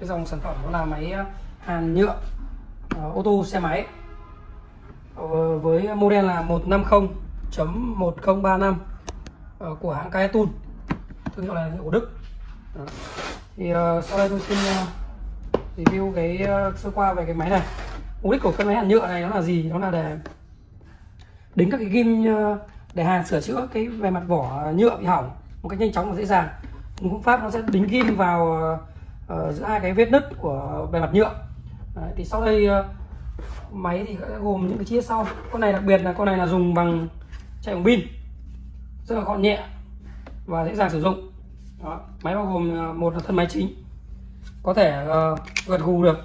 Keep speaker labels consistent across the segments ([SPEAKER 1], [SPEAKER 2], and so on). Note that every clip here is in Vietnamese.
[SPEAKER 1] cái dòng sản phẩm đó là máy ờ, hàn nhựa uh, ô tô xe máy. Uh, với model là 150.1035 uh, của hãng Kaetun thương hiệu này của Đức. Đó. thì uh, sau đây tôi xin uh, review cái uh, sơ qua về cái máy này. Mục đích của cái máy hàn nhựa này nó là gì? Đó là để đính các cái kim để hàn sửa chữa cái bề mặt vỏ nhựa bị hỏng một cách nhanh chóng và dễ dàng. Phương pháp nó sẽ đính kim vào uh, giữa hai cái vết nứt của bề mặt nhựa. Đấy, thì sau đây uh, máy thì sẽ gồm những cái chi tiết sau. Con này đặc biệt là con này là dùng bằng chạy bằng pin. Rất là gọn nhẹ và dễ dàng sử dụng. Đó. máy bao gồm ờ, một là thân máy chính. Có thể uh, gật gù được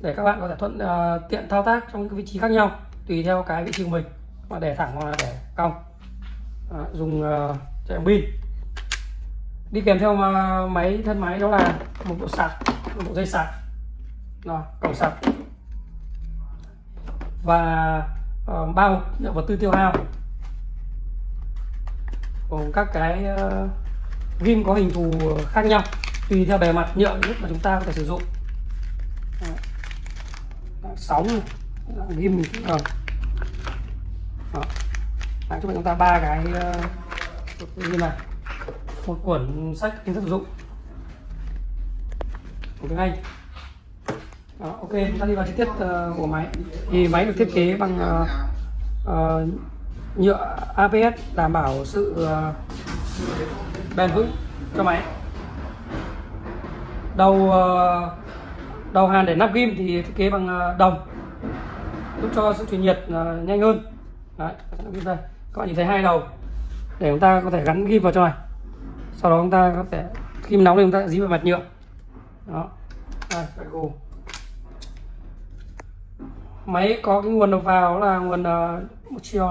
[SPEAKER 1] để các bạn có thể thuận uh, tiện thao tác trong những vị trí khác nhau tùy theo cái vị trí của mình mà để thẳng hoặc là để cong. À, dùng uh, chạy bằng pin. Đi kèm theo uh, máy thân máy đó là một bộ sạc một bộ dây sạc. Rồi cổng sạc. Và uh, bao nhựa vật tư tiêu hao. Gồm các cái ờ, uh, ghim có hình thù khác nhau tùy theo bề mặt nhựa lúc mà chúng ta có thể sử dụng. Sóng ghim uh, ờ. Đấy, cho chúng ta ba cái uh, như này. Một cuốn sách kiến thức sử dụng của tiếng Anh. Đó, ok chúng ta đi vào chi tiết uh, của máy. Thì máy được thiết kế bằng uh, uh, nhựa ABS đảm bảo sự uh, bền vững cho máy. Đầu uh, đầu hàn để nắp ghim thì thiết kế bằng uh, đồng giúp cho sự truyền nhiệt uh, nhanh hơn. Đấy, đây. Các bạn nhìn thấy hai đầu để chúng ta có thể gắn ghim vào cho này. Sau đó chúng ta có thể khi nóng thì chúng ta dí vào mặt nhựa đó. Đây, máy có cái nguồn đầu vào là nguồn uh, chiều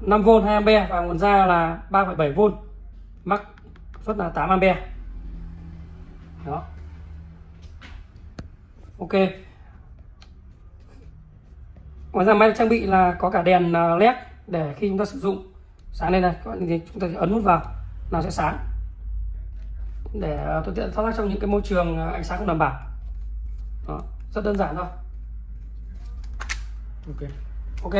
[SPEAKER 1] 5V 2A và nguồn ra là 3,7V mắc suất là 8A đó. Ok. Ngoài ra máy trang bị là có cả đèn ờ, led để khi chúng ta sử dụng. Sáng lên này chúng ta ấn nút vào là sẽ sáng để thuận tiện thao tác trong những cái môi trường à, ánh sáng không đảm bảo. Đó, rất đơn giản thôi. Ok. Ok.